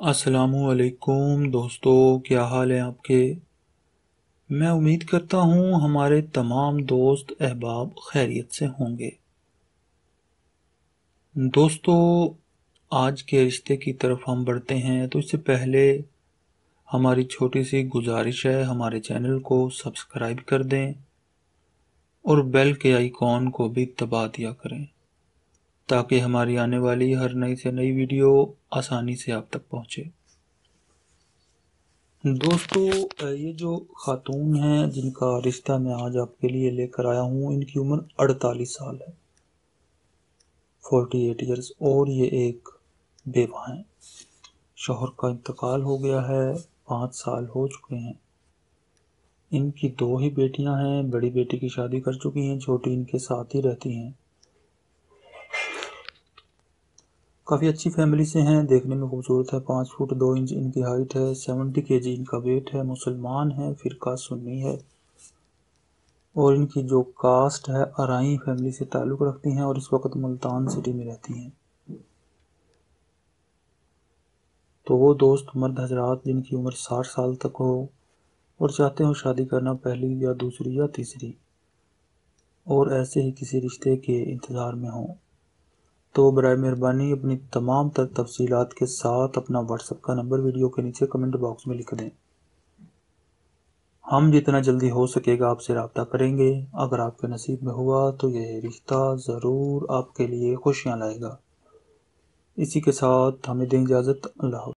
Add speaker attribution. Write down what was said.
Speaker 1: असलकुम दोस्तों, क्या हाल है आपके? मैं उम्मीद करता हूँ हमारे तमाम दोस्त अहबाब खैरियत से होंगे। दोस्तों, आज के रिश्ते की तरफ़ हम बढ़ते हैं तो इससे पहले हमारी छोटी सी गुजारिश है, हमारे चैनल को सब्सक्राइब कर दें और बेल के आइकॉन को भी दबा दिया करें। ताकि हमारी आने वाली हर नई से नई वीडियो आसानी से आप तक पहुँचे। दोस्तों, ये जो ख़ातून हैं, जिनका रिश्ता मैं आज आपके लिए लेकर आया हूँ, इनकी उम्र अड़तालीस साल है। फोर्टी एट ईयर्स और ये एक बेवा हैं। शोहर का इंतकाल हो गया है, पाँच साल हो चुके हैं। इनकी दो ही बेटियाँ हैं, बड़ी बेटी की शादी कर चुकी हैं, छोटी इनके साथ ही रहती हैं। काफ़ी अच्छी फैमिली से हैं, देखने में खूबसूरत है। पाँच फुट दो इंच इनकी हाइट है, सेवेंटी के जी इनका वेट है, मुसलमान है फ़िरका सुन्नी है। और इनकी जो कास्ट है, अराई फैमिली से ताल्लुक़ रखती हैं और इस वक्त मुल्तान सिटी में रहती हैं। तो वो दोस्त मर्द हजरात, जिनकी उम्र साठ साल तक हो और चाहते हो शादी करना पहली या दूसरी या तीसरी, और ऐसे ही किसी रिश्ते के इंतज़ार में हों। तो बर मेहरबानी अपनी तमाम तर तफसीत के साथ अपना व्हाट्सएप का नंबर वीडियो के नीचे कमेंट बॉक्स में लिख दें। हम जितना जल्दी हो सकेगा आपसे रबता करेंगे। अगर आपके नसीब में हुआ तो यह रिश्ता ज़रूर आपके लिए खुशियाँ लाएगा। इसी के साथ हमें दें इजाज़त, अल्लाह